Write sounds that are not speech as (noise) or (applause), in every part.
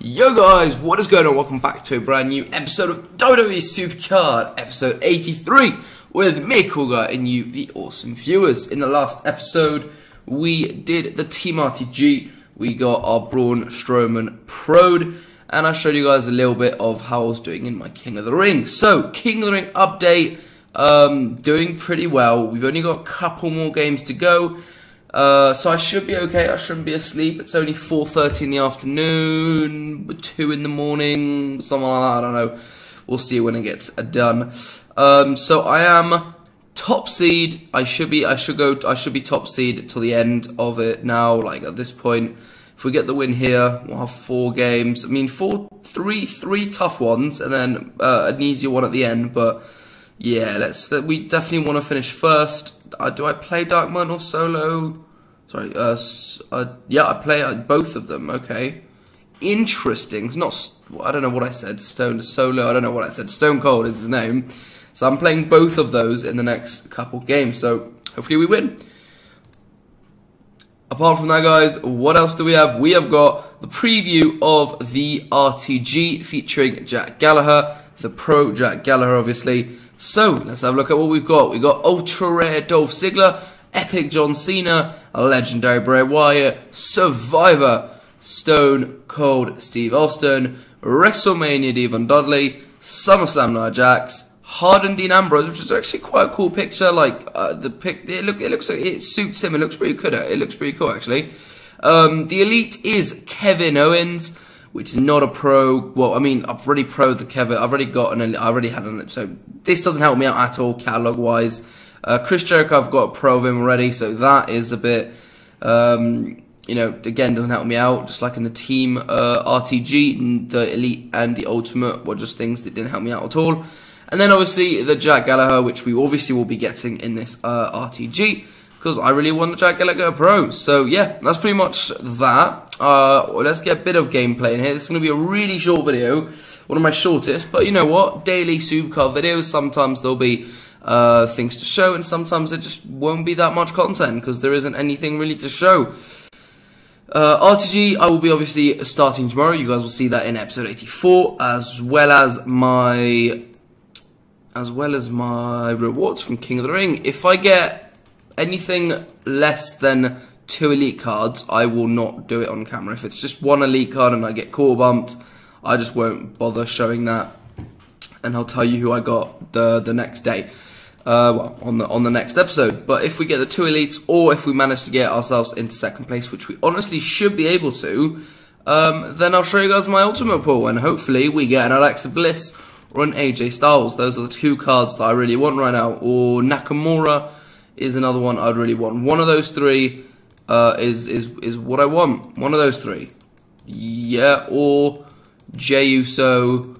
Yo guys, what is going on? Welcome back to a brand new episode of WWE Supercard, episode 83, with me, Cool Guy, and you, the awesome viewers. In the last episode, we did the Team RTG, we got our Braun Strowman Prode, and I showed you guys a little bit of how I was doing in my King of the Ring. So, King of the Ring update, um, doing pretty well. We've only got a couple more games to go. Uh, so I should be okay. I shouldn't be asleep. It's only 4.30 in the afternoon, 2 in the morning, something like that. I don't know. We'll see when it gets done. Um, so I am top seed. I should be, I should go, I should be top seed till the end of it now, like at this point. If we get the win here, we'll have four games. I mean, four, three, three tough ones, and then uh, an easier one at the end. But yeah, let's. We definitely want to finish first. Uh, do I play Dark or solo? Sorry, uh, uh, yeah, I play uh, both of them. Okay, interesting. It's not. I don't know what I said. Stone solo. I don't know what I said. Stone Cold is his name. So I'm playing both of those in the next couple games. So hopefully we win. Apart from that, guys, what else do we have? We have got the preview of the RTG featuring Jack Gallagher, the pro Jack Gallagher, obviously. So let's have a look at what we've got. We've got ultra rare Dolph Ziggler, epic John Cena, a legendary Bray Wyatt, Survivor, Stone Cold Steve Austin, WrestleMania D-Von Dudley, SummerSlam Nia Jax, Harden Dean Ambrose, which is actually quite a cool picture. Like uh, the pic, it, look, it looks like it suits him. It looks pretty good. It looks pretty cool actually. Um, the elite is Kevin Owens, which is not a pro. Well, I mean, I've already pro the Kevin. I've already got an. I already had an. So this doesn't help me out at all catalog wise. Uh, Chris Jericho, I've got a pro of him already, so that is a bit. Um, you know, again, doesn't help me out. Just like in the team uh, RTG, the elite and the ultimate were just things that didn't help me out at all. And then obviously the Jack Gallagher, which we obviously will be getting in this uh, RTG, because I really want the Jack Gallagher Pro. So yeah, that's pretty much that. Uh, let's get a bit of gameplay in here. This is going to be a really short video, one of my shortest, but you know what? Daily Supercard videos, sometimes there'll be uh, things to show, and sometimes there just won't be that much content, because there isn't anything really to show. Uh, RTG, I will be obviously starting tomorrow. You guys will see that in episode 84, as well as my as well as my rewards from King of the Ring. If I get anything less than two elite cards, I will not do it on camera. If it's just one elite card and I get core bumped, I just won't bother showing that. And I'll tell you who I got the the next day. Uh, well, on the on the next episode. But if we get the two elites, or if we manage to get ourselves into second place, which we honestly should be able to, um, then I'll show you guys my ultimate pool, and hopefully we get an Alexa Bliss or an AJ Styles. Those are the two cards that I really want right now. Or Nakamura is another one I'd really want. One of those three uh, is is is what I want. One of those three. Yeah, or Jey Uso,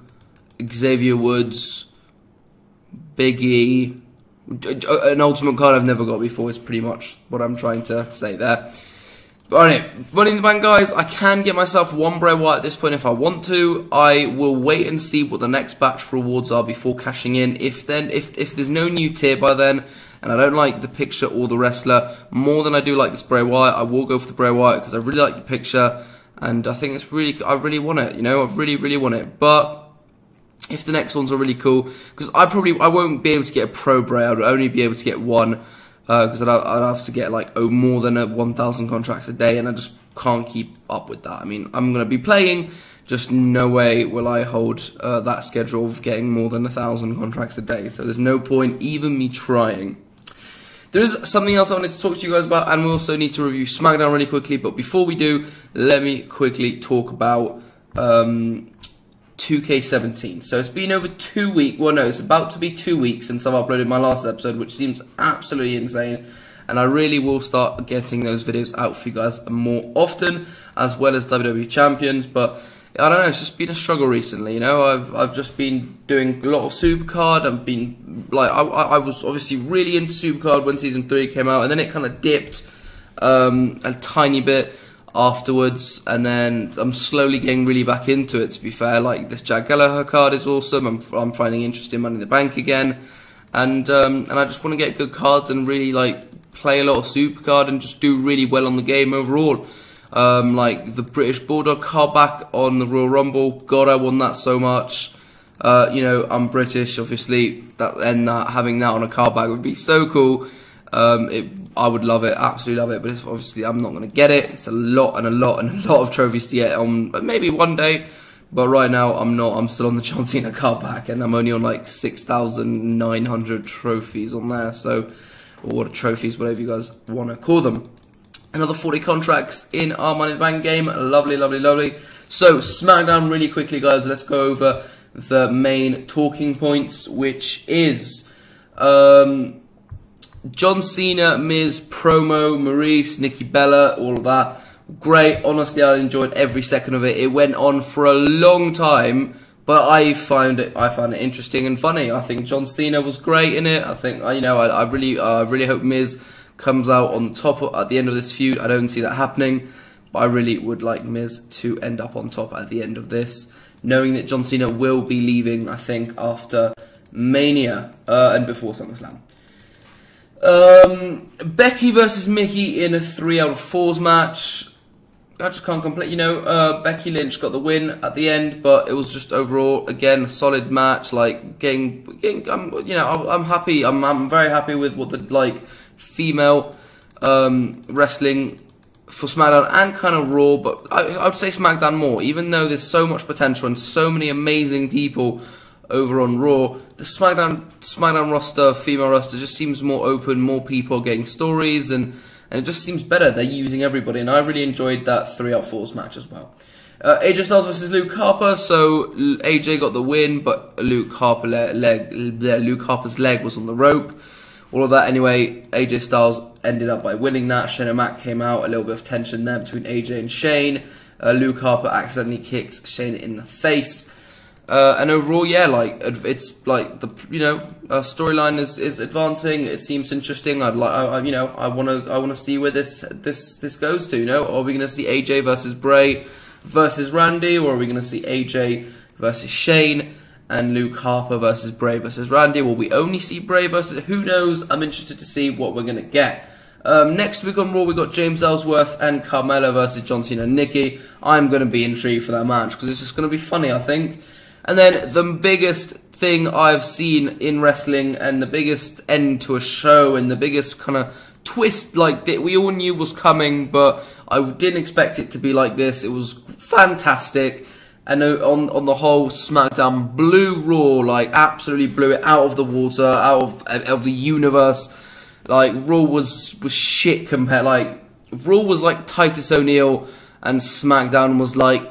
Xavier Woods, Big E. An ultimate card I've never got before is pretty much what I'm trying to say there. But anyway, Money in the Bank, guys, I can get myself one Bray Wyatt at this point if I want to. I will wait and see what the next batch rewards are before cashing in. If then, if if there's no new tier by then, and I don't like the picture or the wrestler more than I do like this Bray Wyatt, I will go for the Bray Wyatt because I really like the picture, and I think it's really, I really want it. You know, I really, really want it. But if the next ones are really cool, because I probably I won't be able to get a Pro Bray. I'd only be able to get one because uh, I'd, I'd, have to get like oh more than a 1,000 contracts a day, and I just can't keep up with that. I mean, I'm gonna be playing, just no way will I hold uh, that schedule of getting more than a thousand contracts a day. So there's no point even me trying. There is something else I wanted to talk to you guys about, and we also need to review SmackDown really quickly. But before we do, let me quickly talk about. Um, 2K17. So it's been over two weeks. Well, no, it's about to be two weeks since I've uploaded my last episode, which seems absolutely insane. And I really will start getting those videos out for you guys more often, as well as WWE Champions. But I don't know, it's just been a struggle recently. You know, I've I've just been doing a lot of Supercard. I've been like, I I was obviously really into Supercard when season three came out, and then it kind of dipped um, a tiny bit afterwards, and then I'm slowly getting really back into it. To be fair, like this Jack Gallagher card is awesome. I'm I'm finding interest in Money in the Bank again, and um, and I just want to get good cards and really like play a lot of Supercard and just do really well on the game overall. Um, like the British Bulldog car back on the Royal Rumble. God, I want that so much. Uh, you know, I'm British, obviously, that and that having that on a car bag would be so cool. Um, it, I would love it, absolutely love it, but obviously I'm not going to get it. It's a lot and a lot and a (laughs) lot of trophies to get on, maybe one day. But right now I'm not. I'm still on the (laughs) John Cena car back, and I'm only on like six thousand nine hundred trophies on there. So, or what trophies, whatever you guys want to call them. Another 40 contracts in our Money Bank game. Lovely, lovely, lovely. So, SmackDown really quickly, guys. Let's go over the main talking points, which is um, John Cena, Miz, promo, Maryse, Nikki Bella, all of that. Great. Honestly, I enjoyed every second of it. It went on for a long time, but I found it. I found it interesting and funny. I think John Cena was great in it. I think you know. I, I really, I uh, really hope Miz comes out on top at the end of this feud. I don't see that happening, but I really would like Miz to end up on top at the end of this, knowing that John Cena will be leaving. I think after Mania uh, and before SummerSlam. Um, Becky versus Mickie in a three out of fours match. I just can't complain. You know, uh, Becky Lynch got the win at the end, but it was just overall again a solid match. Like getting, getting I'm, you know, I'm, I'm happy. I'm, I'm very happy with what the like female um, wrestling for SmackDown and kind of Raw, but I, I would say SmackDown more. Even though there's so much potential and so many amazing people over on Raw, the SmackDown SmackDown roster, female roster, just seems more open. More people getting stories, and and it just seems better. They're using everybody, and I really enjoyed that three out fours match as well. Uh, AJ Styles versus Luke Harper. So AJ got the win, but Luke Harper leg, leg Luke Harper's leg was on the rope. All of that anyway. AJ Styles ended up by winning that. Shane O'Mac came out. A little bit of tension there between AJ and Shane. Uh, Luke Harper accidentally kicks Shane in the face. Uh, and overall, yeah, like it's like the you know uh, storyline is is advancing. It seems interesting. I'd like I, you know I want to I want to see where this this this goes to. You know, are we to see AJ versus Bray versus Randy, or are we to see AJ versus Shane and Luke Harper versus Bray versus Randy? Will we only see Bray versus who knows? I'm interested to see what we're going to get. Um, next week on Raw, we got James Ellsworth and Carmella versus John Cena and Nikki. I'm going to be intrigued for that match because it's just going to be funny, I think. And then the biggest thing I've seen in wrestling and the biggest end to a show and the biggest kind of twist like that we all knew was coming, but I didn't expect it to be like this. It was fantastic. And on on the whole, SmackDown blew Raw like absolutely blew it out of the water, out of of the universe. Like Raw was was shit compared. Like Raw was like Titus O'Neil, and SmackDown was like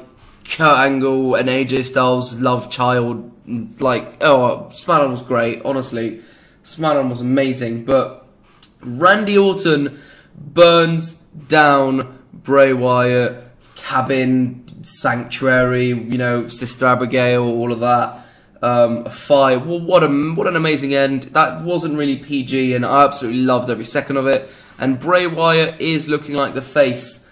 Kurt Angle and AJ Styles love child. Like, oh, SmackDown was great, honestly. SmackDown was amazing, but Randy Orton burns down Bray Wyatt, cabin, sanctuary, you know, Sister Abigail, all of that. Um, fight. Well, what a what an amazing end. That wasn't really PG, and I absolutely loved every second of it. And Bray Wyatt is looking like the face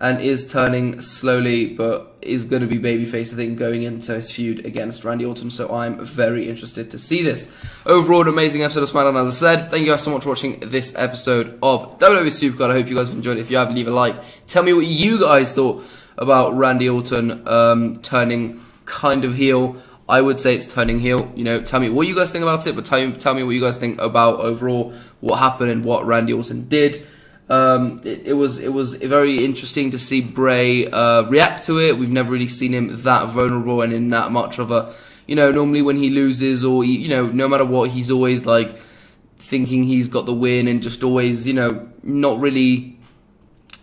and is turning slowly, but is going to be babyface, I think, going into his feud against Randy Orton. So I'm very interested to see this. Overall, an amazing episode of SmackDown, as I said. Thank you guys so much for watching this episode of WWE Supercard. I hope you guys enjoyed it. If you have, leave a like. Tell me what you guys thought about Randy Orton um, turning kind of heel. I would say it's turning heel. You know, tell me what you guys think about it, but tell me, tell me what you guys think about overall what happened and what Randy Orton did. Um, it, it, was it was very interesting to see Bray uh, react to it. We've never really seen him that vulnerable and in that much of a, you know, normally when he loses or he, you know, no matter what, he's always like thinking he's got the win and just always, you know, not really.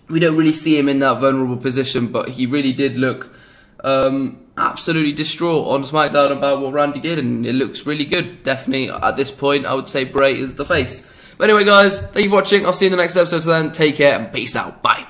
We don't really see him in that vulnerable position, but he really did look um, absolutely distraught on SmackDown about what Randy did, and it looks really good. Definitely at this point, I would say Bray is the face. But anyway, guys, thank you for watching. I'll see you in the next episode. So then, take care and peace out. Bye.